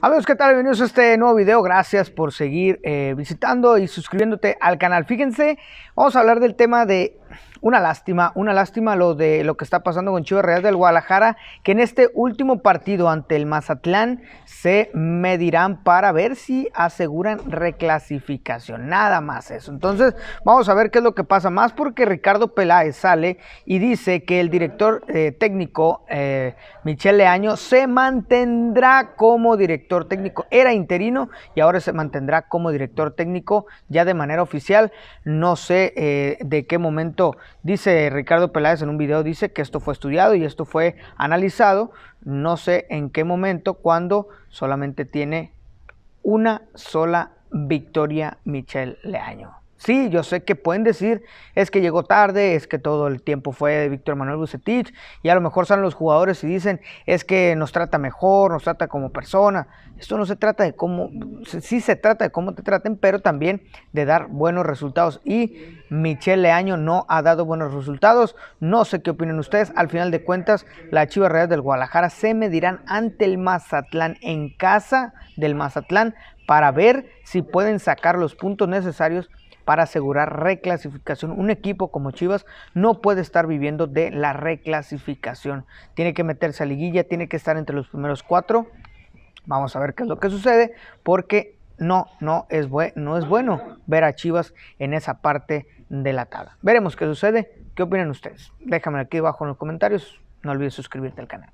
Amigos, ¿qué tal? Bienvenidos a este nuevo video. Gracias por seguir eh, visitando y suscribiéndote al canal. Fíjense, vamos a hablar del tema de una lástima, una lástima lo de lo que está pasando con Chivas Real del Guadalajara, que en este último partido ante el Mazatlán se medirán para ver si aseguran reclasificación, nada más eso. Entonces, vamos a ver qué es lo que pasa más porque Ricardo Peláez sale y dice que el director eh, técnico eh, Michel Leaño se mantendrá como director técnico, era interino y ahora se mantendrá como director técnico ya de manera oficial. No sé eh, de qué momento Dice Ricardo Peláez en un video, dice que esto fue estudiado y esto fue analizado. No sé en qué momento, cuando solamente tiene una sola victoria Michel Leaño. Sí, yo sé que pueden decir es que llegó tarde, es que todo el tiempo fue de Víctor Manuel Bucetich y a lo mejor salen los jugadores y dicen es que nos trata mejor, nos trata como persona. Esto no se trata de cómo, sí se trata de cómo te traten, pero también de dar buenos resultados. Y Michelle Leaño no ha dado buenos resultados. No sé qué opinan ustedes. Al final de cuentas, la Chivas Real del Guadalajara se medirán ante el Mazatlán en casa del Mazatlán para ver si pueden sacar los puntos necesarios para asegurar reclasificación. Un equipo como Chivas no puede estar viviendo de la reclasificación. Tiene que meterse a liguilla, tiene que estar entre los primeros cuatro. Vamos a ver qué es lo que sucede, porque no, no es, no es bueno ver a Chivas en esa parte de la tabla. Veremos qué sucede. ¿Qué opinan ustedes? Déjame aquí abajo en los comentarios. No olvides suscribirte al canal.